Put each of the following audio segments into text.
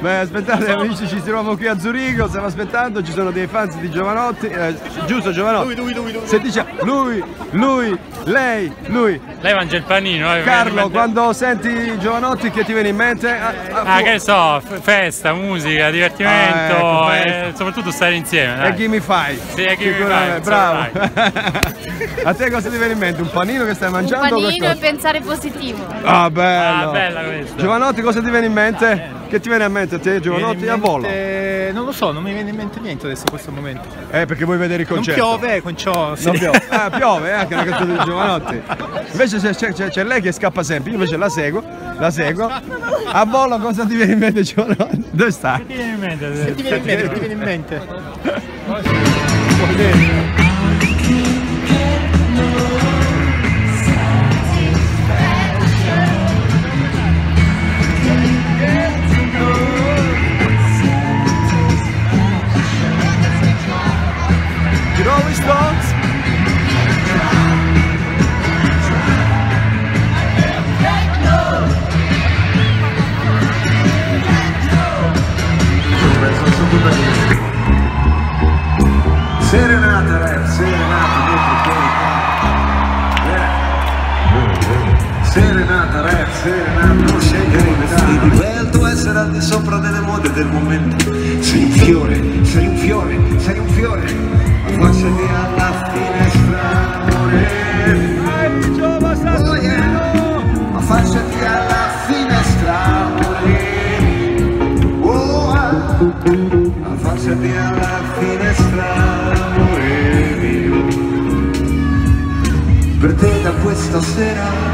Beh, aspettate amici, ci troviamo qui a Zurigo, stiamo aspettando, ci sono dei fans di Giovanotti, eh, giusto Giovanotti? Lui, lui, lui, lui. Se dice lui, lui, lei, lui. Lei mangia il panino, eh, Carlo, quando senti Giovanotti che ti viene in mente? Ah, ah, ah che so, festa, musica, divertimento ah, ecco, e soprattutto stare insieme. Dai. E chi mi fai? Sì, e chi mi fai? Bravo. a te cosa ti viene in mente? Un panino che stai mangiando? Un panino e pensare positivo. Ah, bello. Ah, bella questa. Giovanotti, cosa ti viene in mente? Che ti viene a mente a te, Giovanotti, a volo? Non lo so, non mi viene in mente niente adesso in questo momento. Eh, perché vuoi vedere il concerto? Non piove, con ciò. Sì. Non piove. Ah, piove, eh, anche una canzone di Giovanotti. Invece c'è, lei che scappa sempre, io invece la seguo, la seguo. A volo cosa ti viene in mente, Giovanotti? Dove sta? Che ti viene in mente? Che ti viene in mente? Che ti viene in mente? Serenata rap, serenata, non scegliere i pedali Bello essere al di sopra delle mode del momento. Sei un fiore, sei un fiore, sei un fiore. Affacciati alla finestra, amore. Oh yeah. Affacciati alla finestra, amore. Oh, ah. Alla finestra per te da questa sera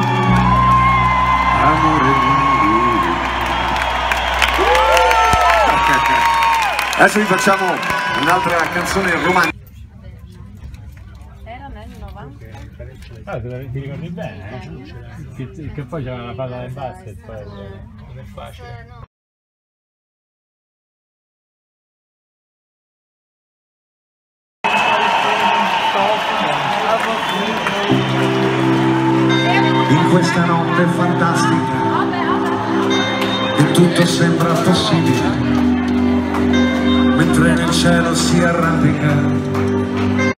Adesso vi facciamo un'altra canzone romantica. Era negli 90? Ah, ti ricordi bene? Eh? Che, che poi c'era una palla del basket, poi non è facile. In questa notte fantastica, tutto sembra possibile en el cielo cierran picar